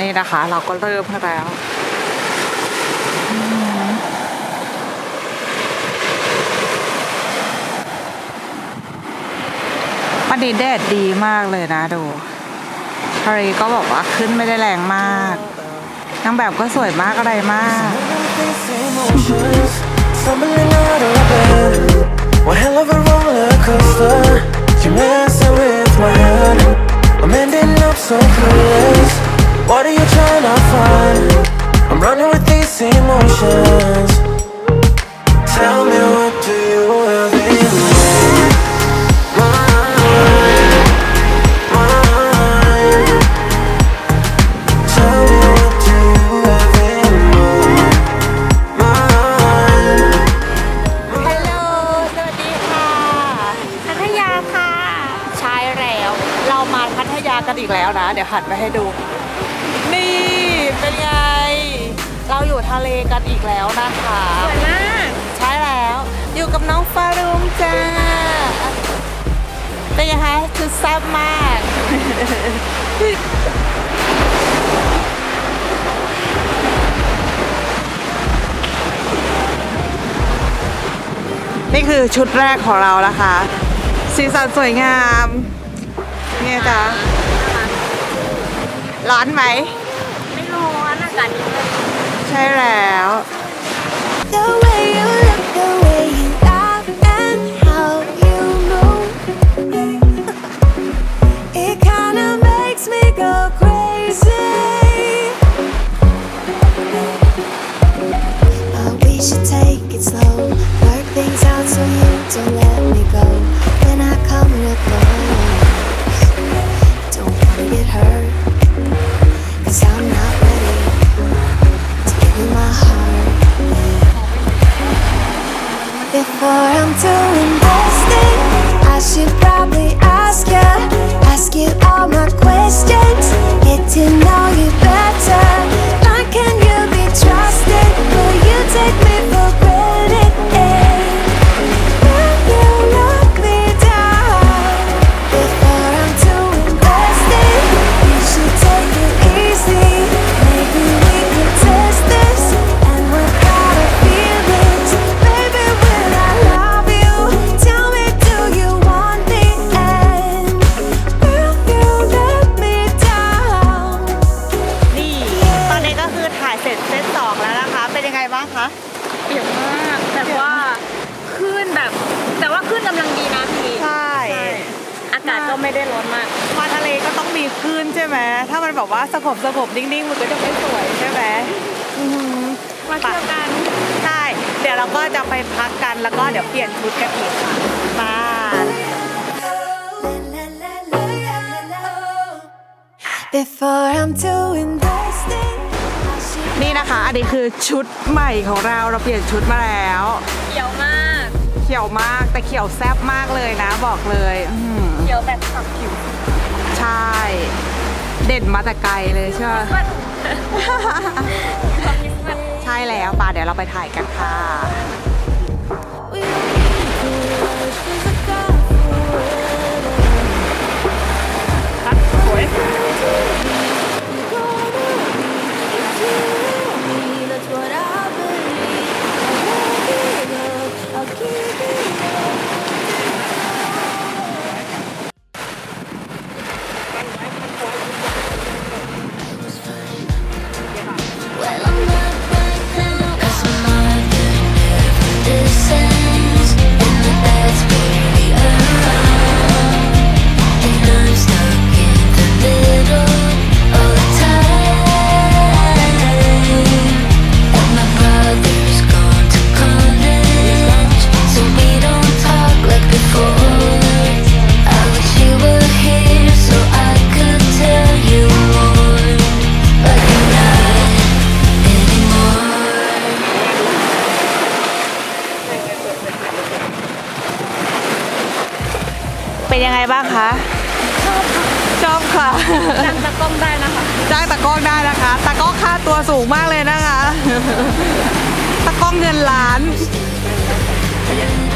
นี่นะคะ เราก็เริ่มกันแล้วอืมวันนี้แดดดีมากเลยนะดูทะเลก็บอกว่าขึ้นไม่ได้แรงมากนางแบบก็สวยมากอะไรมาก ยากันอีกแล้วนะ เดี๋ยวหันไปให้ดู นี่เป็นไง เราอยู่ทะเลกันอีกแล้วนะคะสวยมากใช่แล้ว อยู่กับน้องฟารุงจ้าเป็นไงคะคือแซ่บมากนี่คือชุดแรกของเรานะคะ สีสันสวยงาม เนี่ยจ้ะร้อนไหม ไม่ร้อนอากาศดีมากใช่แล้ว I'm too invested, I should probably ask you, ask you all my questions, get to know ปียกมากแบบว่าคลื่นแบบ แต่ว่าคลื่นกำลังดีนะพี่ใช่ อากาศก็ไม่ได้ร้อนมาก มาทะเลก็ต้องมีคลื่นใช่ไหมถ้ามันแบบว่าสงบสงบนิ่งๆมันก็จะไม่สวยใช่ไหมอือหือมาเที่ยวกันใช่เดี๋ยวเราก็จะไปพักกันแล้วก็เดี๋ยวเปลี่ยนชุดกันอีกค่ะมา Before I'm too invested, I should นี่นะคะ อันนี้คือชุดใหม่ของเราเราเปลี่ยนชุดมาแล้ว เขียวมาก เขียวมากแต่เขียวแซ่บมากเลยนะบอกเลยอื้อหือเขียวแบบขับผิว ใช่ เด่นมาแต่ไกลเลยใช่ไหมคริสต์มาสใช่แล้วป่าเดี๋ยวเราไปถ่ายกันค่ะ เป็นยังไงบ้างคะชอบค่ะนั่งตะกล้องได้นะคะจ้างตากล้องได้นะคะ ตากล้องค่าตัวสูงมากเลยนะคะ ตากล้องเงินล้าน You're